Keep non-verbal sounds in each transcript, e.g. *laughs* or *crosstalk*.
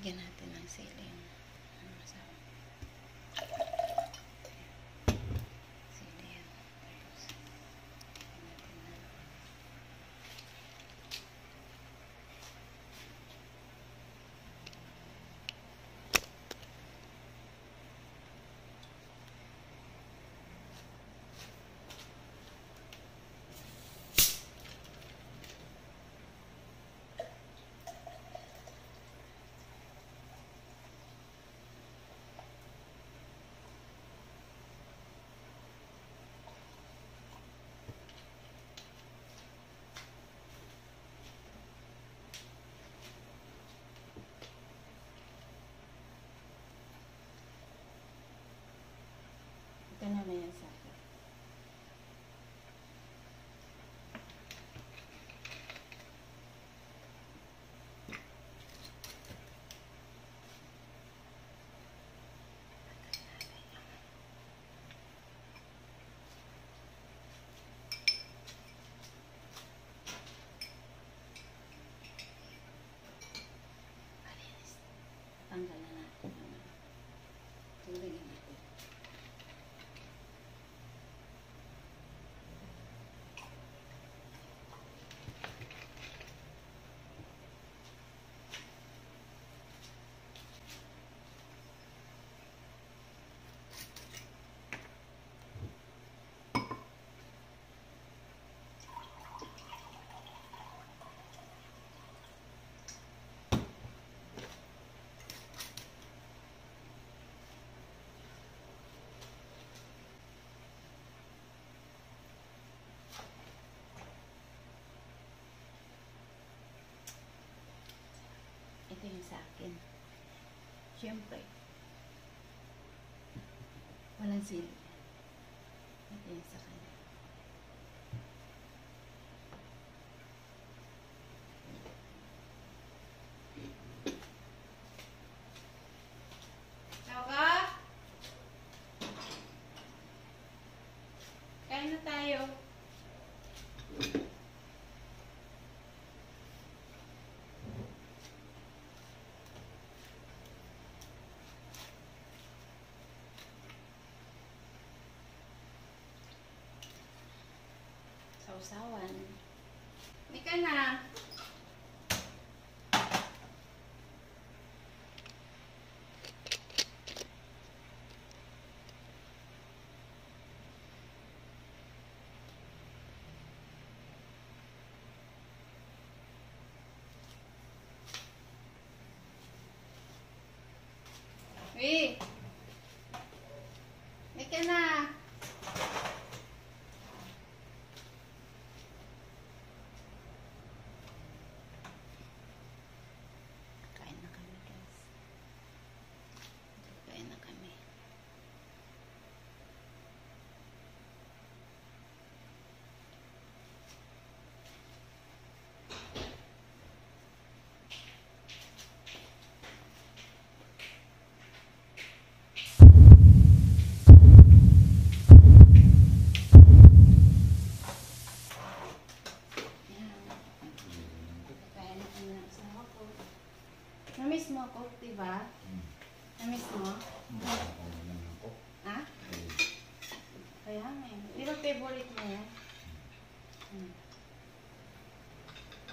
Lagyan natin ng siling. Ano masarap? Sili yan. Tapos, lagyan natin ng Ito na na yan sa akin. Malinis. Tanggalan natin. ang ano. Tubigin natin. Ito yung sa akin. Siyempre. Walang sili. Ito yung sa kanya. Tawag Kain na tayo. Sausawan. Hindi ka na. Uy! Hindi ka na. Kain na kami, guys. Kain na kami. Yan. Kain na kami ng asawa ko. Namiss mo ako, diba? Namiss mo? Ha? Kaya nga eh. Di ba favorite mo yan? Hmm.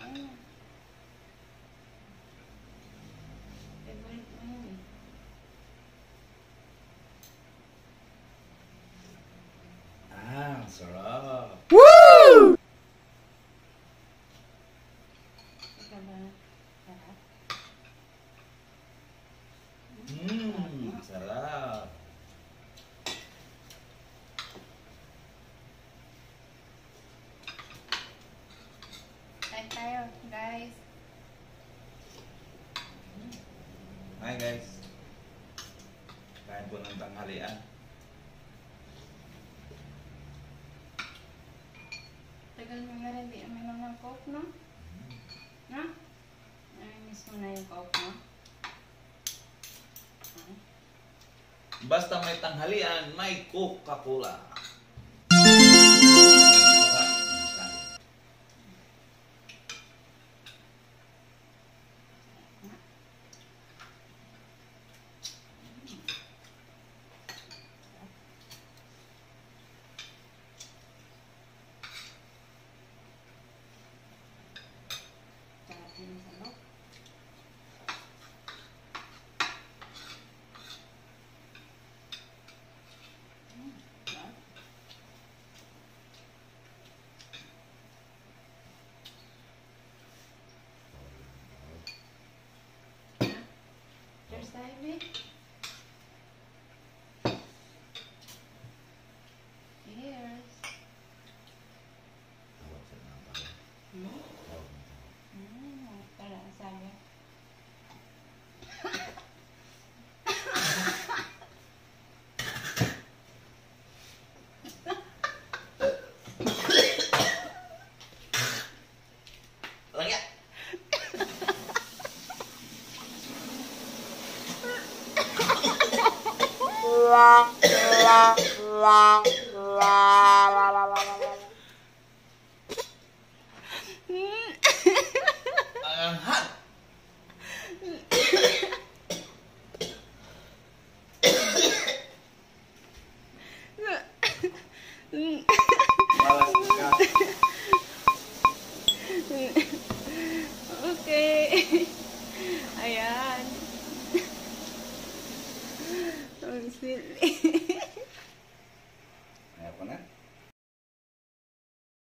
Ayun. Favorite mo yun eh. Ah, sarap. Ikaw ba? Sarap? Mmm, sarap. Kain tayo, guys. Hi guys. Kain po ng tanghalian. Tagal mo na rin, di uminom ng coke, no? No? Namiss mo na yung coke, no? Basta may tanghalian, may Coca-Cola. la la la la ayan malas *laughs* Anghang. okay. Ayan. It's *laughs*